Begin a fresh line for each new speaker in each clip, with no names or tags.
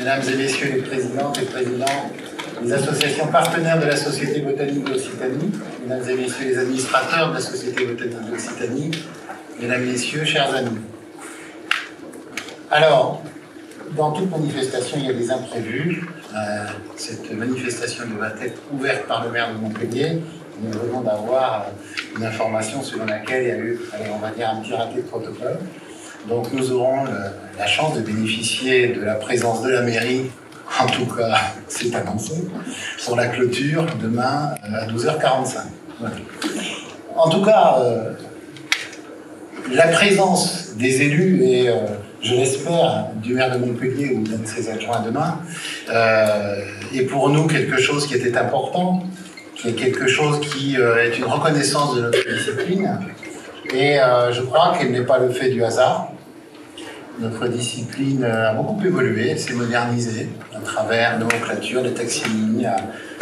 Mesdames et Messieurs les présidents et présidents des associations partenaires de la Société botanique d'Occitanie, Mesdames et Messieurs les administrateurs de la Société botanique d'Occitanie, Mesdames, et Messieurs, chers amis. Alors, dans toute manifestation, il y a des imprévus. Euh, cette manifestation devrait être ouverte par le maire de Montpellier. Nous venons d'avoir une information selon laquelle il y a eu, on va dire, un petit raté de protocole. Donc nous aurons la chance de bénéficier de la présence de la mairie, en tout cas c'est annoncé, pour la clôture demain euh, à 12h45. En tout cas, euh, la présence des élus et euh, je l'espère, du maire de Montpellier ou d'un de ses adjoints demain, est pour nous quelque chose qui était important, qui est quelque chose qui est une reconnaissance de notre discipline, et euh, je crois qu'elle n'est pas le fait du hasard. Notre discipline a beaucoup évolué, s'est modernisée à travers nomenclature, les taxonomies, a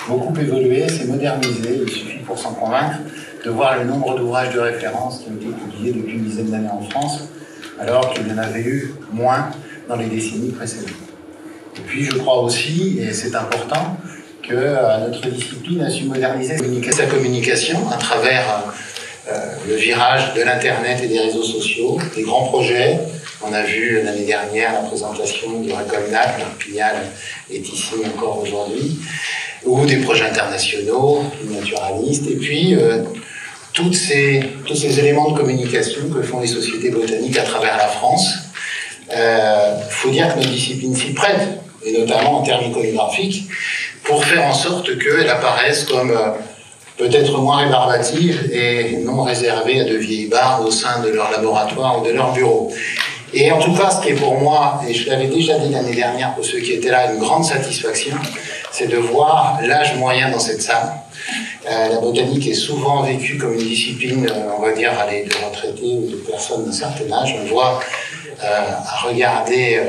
beaucoup évolué, s'est modernisée. Il suffit pour s'en convaincre de voir le nombre d'ouvrages de référence qui ont été publiés depuis une dizaine d'années en France, alors qu'il y en avait eu moins dans les décennies précédentes. Et puis je crois aussi, et c'est important, que euh, notre discipline a su moderniser sa communication à travers euh, le virage de l'Internet et des réseaux sociaux, des grands projets. On a vu l'année dernière la présentation du Recolnat, Pignal est ici encore aujourd'hui, ou des projets internationaux, naturalistes, et puis euh, ces, tous ces éléments de communication que font les sociétés botaniques à travers la France. Il euh, faut dire que notre discipline s'y prête, et notamment en termes iconographiques, pour faire en sorte qu'elle apparaisse comme peut-être moins rébarbative et non réservée à de vieilles barres au sein de leur laboratoire ou de leur bureau. Et en tout cas, ce qui est pour moi, et je l'avais déjà dit l'année dernière pour ceux qui étaient là, une grande satisfaction, c'est de voir l'âge moyen dans cette salle. Euh, la botanique est souvent vécue comme une discipline, euh, on va dire, allez, de retraités ou de personnes d'un certain âge. On voit euh, à regarder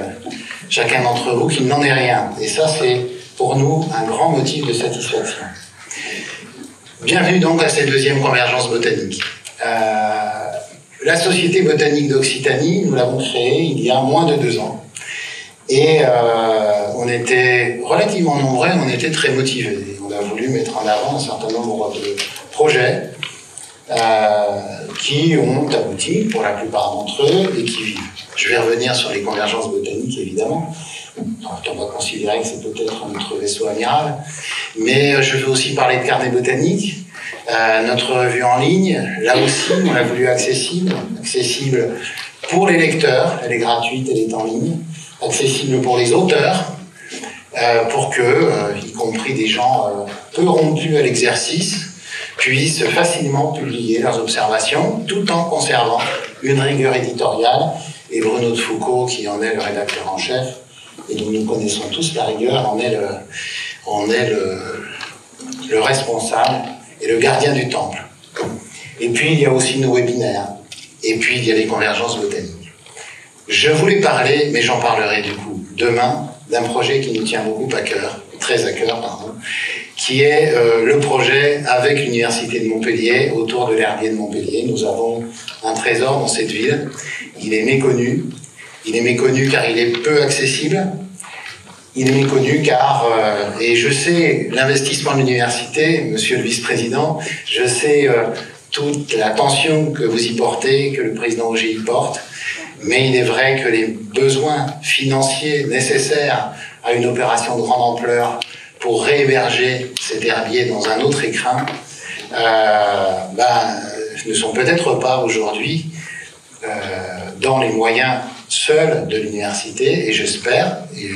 chacun d'entre vous qu'il n'en est rien. Et ça, c'est pour nous un grand motif de satisfaction. Bienvenue donc à cette deuxième convergence botanique. Euh, la Société botanique d'Occitanie, nous l'avons créée il y a moins de deux ans. Et euh, on était relativement nombreux, on était très motivés. On a voulu mettre en avant un certain nombre de projets euh, qui ont abouti pour la plupart d'entre eux et qui vivent. Je vais revenir sur les convergences botaniques, évidemment. On va considérer que c'est peut-être notre vaisseau amiral. Mais je veux aussi parler de carnet botanique, euh, notre revue en ligne. Là aussi, on l'a voulu accessible, accessible pour les lecteurs, elle est gratuite, elle est en ligne, accessible pour les auteurs, euh, pour que, euh, y compris des gens peu rompus à l'exercice, puissent facilement publier leurs observations, tout en conservant une rigueur éditoriale. Et Bruno de Foucault, qui en est le rédacteur en chef, et dont nous connaissons tous la rigueur, en est le, est le, responsable et le gardien du temple. Et puis il y a aussi nos webinaires, et puis il y a les convergences botaniques. Je voulais parler, mais j'en parlerai du coup demain, d'un projet qui nous tient beaucoup à cœur, très à cœur, pardon, qui est euh, le projet avec l'Université de Montpellier autour de l'herbier de Montpellier. Nous avons un trésor dans cette ville. Il est méconnu. Il est méconnu car il est peu accessible. Il est méconnu car, euh, et je sais l'investissement de l'université, monsieur le vice-président, je sais euh, toute l'attention que vous y portez, que le président Auger y porte, mais il est vrai que les besoins financiers nécessaires à une opération de grande ampleur pour réhéberger cet herbier dans un autre écrin, euh, ben, ne sont peut-être pas aujourd'hui dans les moyens seuls de l'université, et j'espère, et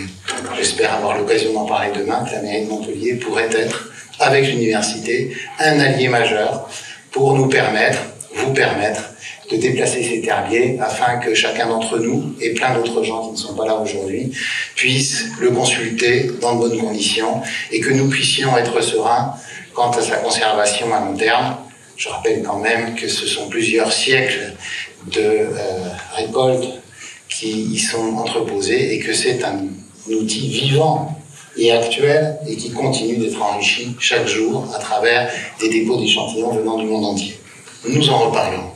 j'espère avoir l'occasion d'en parler demain, que la mairie de Montpellier pourrait être, avec l'université, un allié majeur pour nous permettre, vous permettre, de déplacer cet herbier afin que chacun d'entre nous et plein d'autres gens qui ne sont pas là aujourd'hui puissent le consulter dans de bonnes conditions et que nous puissions être sereins quant à sa conservation à long terme. Je rappelle quand même que ce sont plusieurs siècles de euh, qui y sont entreposés et que c'est un outil vivant et actuel et qui continue d'être enrichi chaque jour à travers des dépôts d'échantillons venant du monde entier. Nous en reparlerons.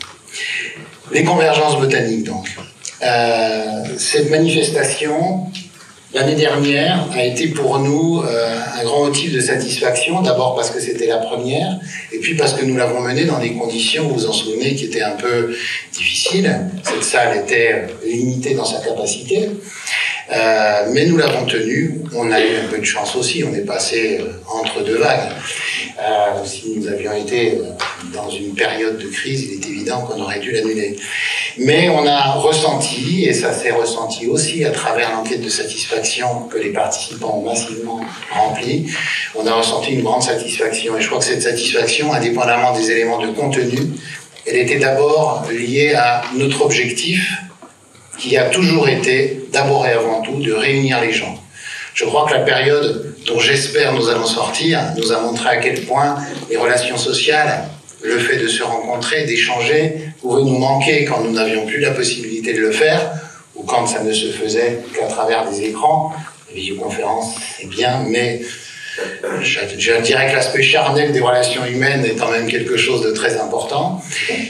Les convergences botaniques, donc. Euh, cette manifestation, L'année dernière a été pour nous euh, un grand motif de satisfaction, d'abord parce que c'était la première, et puis parce que nous l'avons menée dans des conditions, vous vous en souvenez, qui étaient un peu difficiles. Cette salle était limitée dans sa capacité, euh, mais nous l'avons tenue. On a eu un peu de chance aussi, on est passé euh, entre deux vagues. Si nous avions été dans une période de crise, il est évident qu'on aurait dû l'annuler. Mais on a ressenti, et ça s'est ressenti aussi à travers l'enquête de satisfaction que les participants ont massivement remplie, on a ressenti une grande satisfaction. Et je crois que cette satisfaction, indépendamment des éléments de contenu, elle était d'abord liée à notre objectif, qui a toujours été, d'abord et avant tout, de réunir les gens. Je crois que la période dont j'espère nous allons sortir nous a montré à quel point les relations sociales le fait de se rencontrer, d'échanger, pouvait nous manquer quand nous n'avions plus la possibilité de le faire, ou quand ça ne se faisait qu'à travers des écrans. La visioconférence, c'est bien, mais je, je, dirais que l'aspect charnel des relations humaines est quand même quelque chose de très important.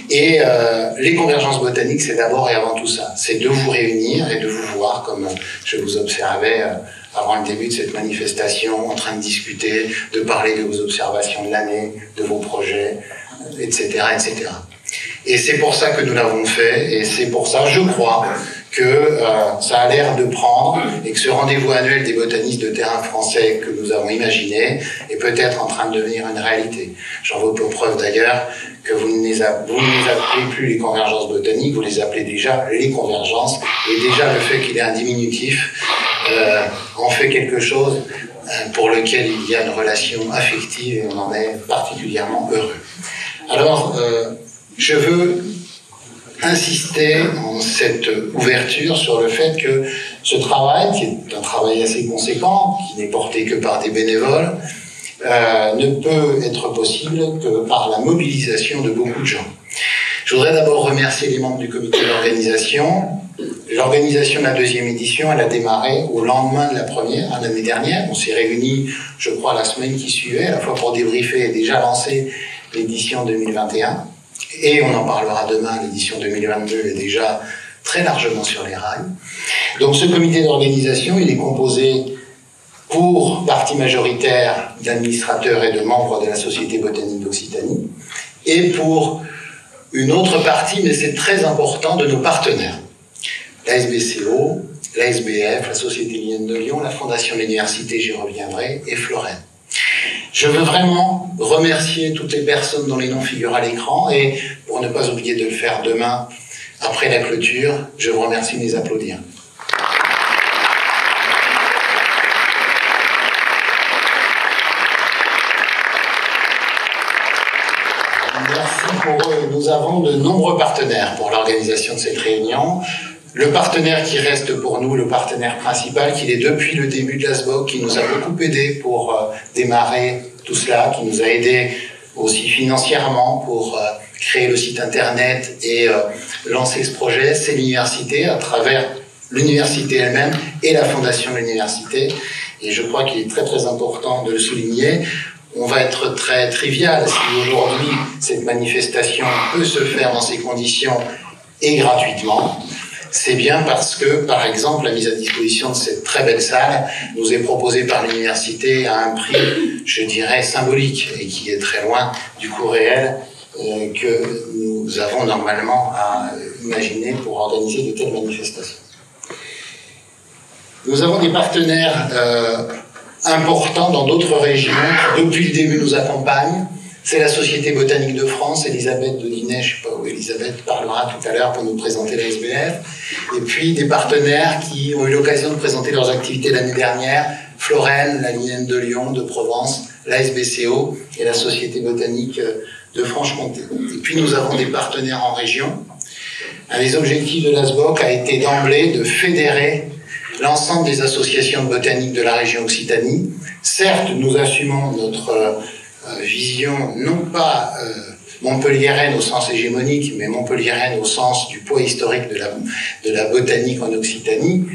Et euh, les convergences botaniques, c'est d'abord et avant tout ça. C'est de vous réunir et de vous voir comme je vous observais euh, avant le début de cette manifestation, en train de discuter, de parler de vos observations de l'année, de vos projets, etc. etc. Et c'est pour ça que nous l'avons fait, et c'est pour ça, je crois, que euh, ça a l'air de prendre, et que ce rendez-vous annuel des botanistes de terrain français que nous avons imaginé est peut-être en train de devenir une réalité. J'en veux pour preuve d'ailleurs que vous ne, les appelez plus les convergences botaniques, vous les appelez déjà les convergences, et déjà le fait qu'il est un diminutif euh, en fait quelque chose euh, pour lequel il y a une relation affective, et on en est particulièrement heureux. Alors, je veux insister en cette ouverture sur le fait que ce travail, qui est un travail assez conséquent, qui n'est porté que par des bénévoles, euh, ne peut être possible que par la mobilisation de beaucoup de gens. Je voudrais d'abord remercier les membres du comité d'organisation. L'organisation de la deuxième édition, elle a démarré au lendemain de la première, l'année dernière. On s'est réunis, je crois, la semaine qui suivait, à la fois pour débriefer et déjà lancer l'édition 2021. Et on en parlera demain, l'édition 2022 est déjà très largement sur les rails. Donc ce comité d'organisation, il est composé pour partie majoritaire d'administrateurs et de membres de la Société botanique d'Occitanie, et pour une autre partie, mais c'est très important, de nos partenaires. La SBCO, la SBF, la Société Lienne de Lyon, la Fondation de l'Université, j'y reviendrai, et Florène. Je veux vraiment remercier toutes les personnes dont les noms figurent à l'écran et pour ne pas oublier de le faire demain, après la clôture, je vous remercie de les applaudir. Merci pour eux. Nous avons de nombreux partenaires pour l'organisation de cette réunion. Le partenaire qui reste pour nous, le partenaire principal, qui est depuis le début de l'ASBOC, qui nous a beaucoup aidé pour euh, démarrer tout cela, qui nous a aidé aussi financièrement pour euh, créer le site internet et euh, lancer ce projet, c'est l'université à travers l'université elle-même et la fondation de l'université. Et je crois qu'il est très très important de le souligner. On va être très trivial si aujourd'hui cette manifestation peut se faire dans ces conditions et gratuitement c'est bien parce que, par exemple, la mise à disposition de cette très belle salle nous est proposée par l'université à un prix, je dirais, symbolique et qui est très loin du coût réel euh, que nous avons normalement à imaginer pour organiser de telles manifestations. Nous avons des partenaires euh, importants dans d'autres régions qui, depuis le début, nous accompagnent c'est la Société botanique de France, Elisabeth de Dinet, je ne sais pas où Elisabeth parlera tout à l'heure pour nous présenter la SBF. Et puis des partenaires qui ont eu l'occasion de présenter leurs activités l'année dernière, Florène, la Lienne de Lyon, de Provence, la SBCO et la Société botanique de Franche-Comté. Et puis nous avons des partenaires en région. Un des objectifs de l'ASBOC a été d'emblée de fédérer l'ensemble des associations de botanique de la région Occitanie. Certes, nous assumons notre vision non pas euh, montpelliéraine au sens hégémonique, mais montpelliéraine au sens du poids historique de la, de la botanique en Occitanie,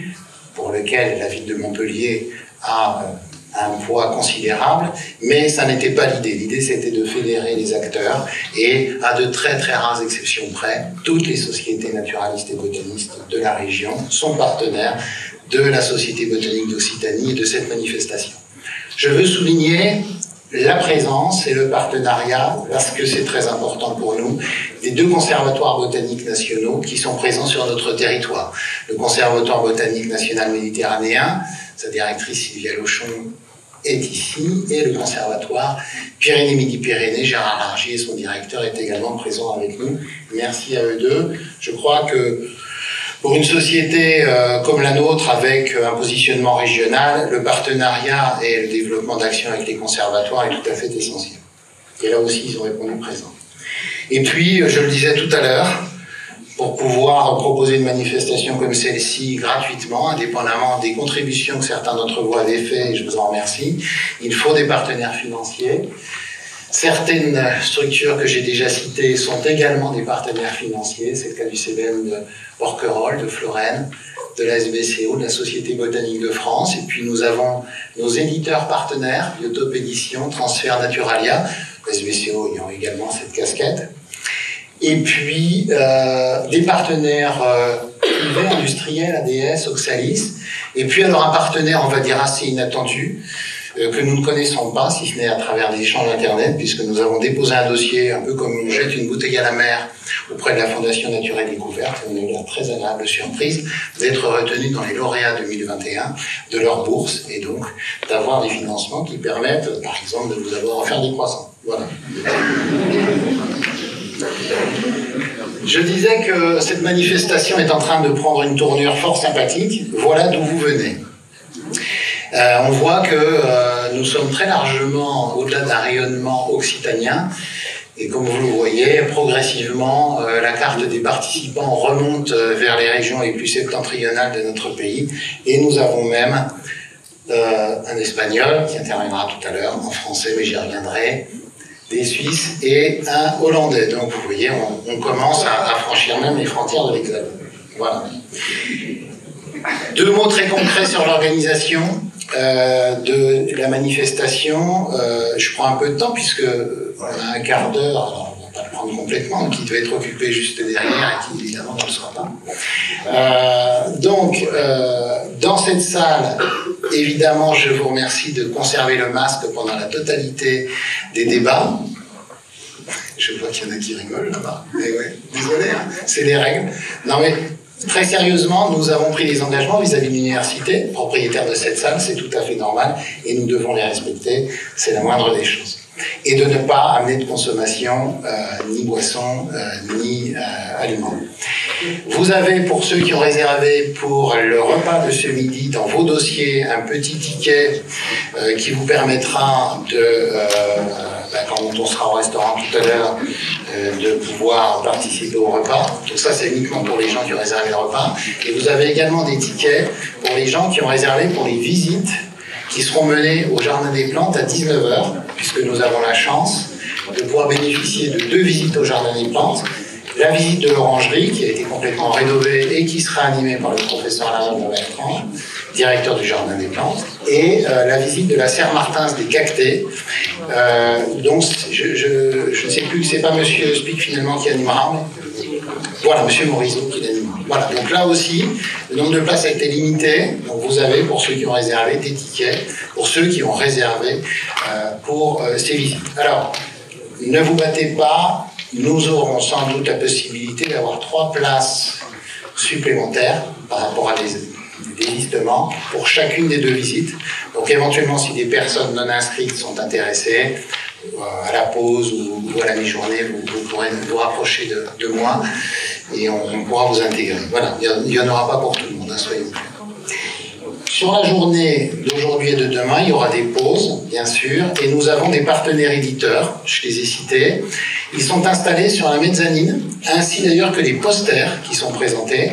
pour lequel la ville de Montpellier a euh, un poids considérable, mais ça n'était pas l'idée. L'idée, c'était de fédérer les acteurs et, à de très très rares exceptions près, toutes les sociétés naturalistes et botanistes de la région sont partenaires de la Société botanique d'Occitanie et de cette manifestation. Je veux souligner la présence et le partenariat, parce que c'est très important pour nous, des deux conservatoires botaniques nationaux qui sont présents sur notre territoire. Le Conservatoire botanique national méditerranéen, sa directrice Sylvia Lochon est ici, et le Conservatoire Pyrénées-Midi-Pyrénées, Gérard Largier, son directeur, est également présent avec nous. Merci à eux deux. Je crois que pour une société euh, comme la nôtre, avec euh, un positionnement régional, le partenariat et le développement d'actions avec les conservatoires est tout à fait essentiel. Et là aussi, ils ont répondu présent. Et puis, je le disais tout à l'heure, pour pouvoir proposer une manifestation comme celle-ci gratuitement, indépendamment des contributions que certains d'entre vous avaient fait, et je vous en remercie, il faut des partenaires financiers. Certaines structures que j'ai déjà citées sont également des partenaires financiers. C'est le cas du CBM de Porquerolles, de Florène, de la SBCO, de la Société botanique de France. Et puis nous avons nos éditeurs partenaires, Biotop Édition, Transfert Naturalia, SBCO ayant également cette casquette. Et puis euh, des partenaires euh, privés, industriels, ADS, Oxalis. Et puis alors un partenaire, on va dire, assez inattendu, que nous ne connaissons pas, si ce n'est à travers des échanges Internet, puisque nous avons déposé un dossier, un peu comme on jette une bouteille à la mer, auprès de la Fondation Nature et Découverte. On a eu la très agréable surprise d'être retenu dans les lauréats 2021 de leur bourse, et donc d'avoir des financements qui permettent, par exemple, de vous avoir offert des croissants. Voilà. Je disais que cette manifestation est en train de prendre une tournure fort sympathique. Voilà d'où vous venez. Euh, on voit que euh, nous sommes très largement au-delà d'un rayonnement occitanien. Et comme vous le voyez, progressivement, euh, la carte des participants remonte vers les régions les plus septentrionales de notre pays. Et nous avons même un Espagnol qui interviendra tout à l'heure, en français, mais j'y reviendrai, des Suisses et un Hollandais. Donc vous voyez, on, commence à, à, franchir même les frontières de l'Hexagone. Voilà. Deux mots très concrets sur l'organisation. Euh, de la manifestation. Euh, je prends un peu de temps puisque on a un quart d'heure, alors on va pas le prendre complètement, qui doit être occupé juste derrière et qui évidemment ne le sera pas. Euh, donc, dans cette salle, évidemment, je vous remercie de conserver le masque pendant la totalité des débats. Je vois qu'il y en a qui rigolent là-bas. Ouais, désolé, hein, c'est les règles. Non mais Très sérieusement, nous avons pris des engagements vis-à-vis de l'université, propriétaire de cette salle, c'est tout à fait normal, et nous devons les respecter, c'est la moindre des choses. Et de ne pas amener de consommation euh, ni boisson, euh, ni euh, aliments. Vous avez, pour ceux qui ont réservé pour le repas de ce midi, dans vos dossiers, un petit ticket qui vous permettra de quand on sera au restaurant tout à l'heure, euh, de pouvoir participer au repas. Tout ça, c'est uniquement pour les gens qui ont réservé le repas. Et vous avez également des tickets pour les gens qui ont réservé pour les visites qui seront menées au Jardin des Plantes à 19h, puisque nous avons la chance de pouvoir bénéficier de deux visites au Jardin des Plantes. La visite de l'orangerie, qui a été complètement rénovée et qui sera animée par le professeur Alain Bertrand, directeur du Jardin des Plantes, et euh, la visite de la serre Martins des Cactés. Euh, donc, je, ne sais plus, c'est pas Monsieur Spic finalement qui animera, mais voilà, Monsieur Morisot qui l'animera. Voilà, donc là aussi, le nombre de places a été limité. Donc vous avez, pour ceux qui ont réservé, des tickets, pour ceux qui ont réservé euh, pour ces visites. Alors, ne vous battez pas, nous aurons sans doute la possibilité d'avoir trois places supplémentaires par rapport à des désistements pour chacune des deux visites. Donc éventuellement, si des personnes non inscrites sont intéressées, euh, à la pause ou, à la mi-journée, vous, pourrez vous rapprocher de, moi et on, pourra vous intégrer. Voilà, il n'y en aura pas pour tout le monde, hein, soyez clairs. Sur la journée d'aujourd'hui et de demain, il y aura des pauses, bien sûr, et nous avons des partenaires éditeurs, je les ai cités. Ils sont installés sur la mezzanine, ainsi d'ailleurs que les posters qui sont présentés.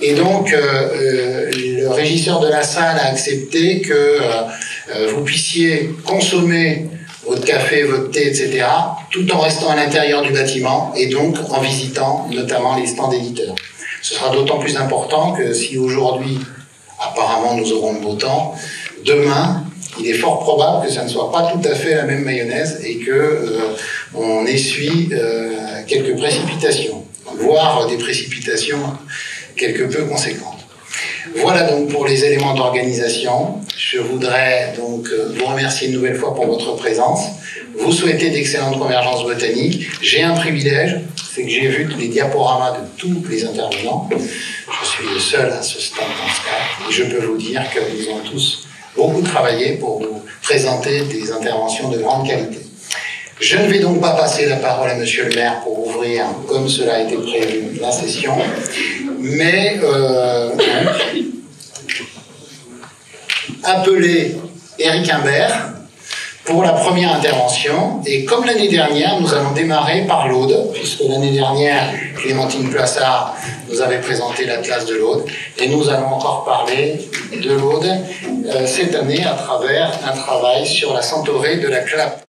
Et donc, euh, euh, le régisseur de la salle a accepté que euh, vous puissiez consommer votre café, votre thé, etc., tout en restant à l'intérieur du bâtiment et donc en visitant notamment les stands d'éditeurs. Ce sera d'autant plus important que si aujourd'hui, apparemment, nous aurons de beau temps, demain, il est fort probable que ça ne soit pas tout à fait la même mayonnaise et que on essuie euh, quelques précipitations, voire des précipitations quelque peu conséquentes. Voilà donc pour les éléments d'organisation. Je voudrais donc euh, vous remercier une nouvelle fois pour votre présence. Vous souhaitez d'excellentes convergences botaniques. J'ai un privilège, c'est que j'ai vu les diaporamas de tous les intervenants. Je suis le seul à ce stade dans ce cas. Et je peux vous dire qu'ils ont tous beaucoup travaillé pour vous présenter des interventions de grande qualité. Je ne vais donc pas passer la parole à Monsieur le maire pour ouvrir, comme cela a été prévu, la session, mais euh, appeler Eric Imbert pour la première intervention. Et comme l'année dernière, nous allons démarrer par l'Aude, puisque l'année dernière, Clémentine Plassard nous avait présenté l'Atlas de l'Aude, et nous allons encore parler de l'Aude euh, cette année à travers un travail sur la centaurée de la clap.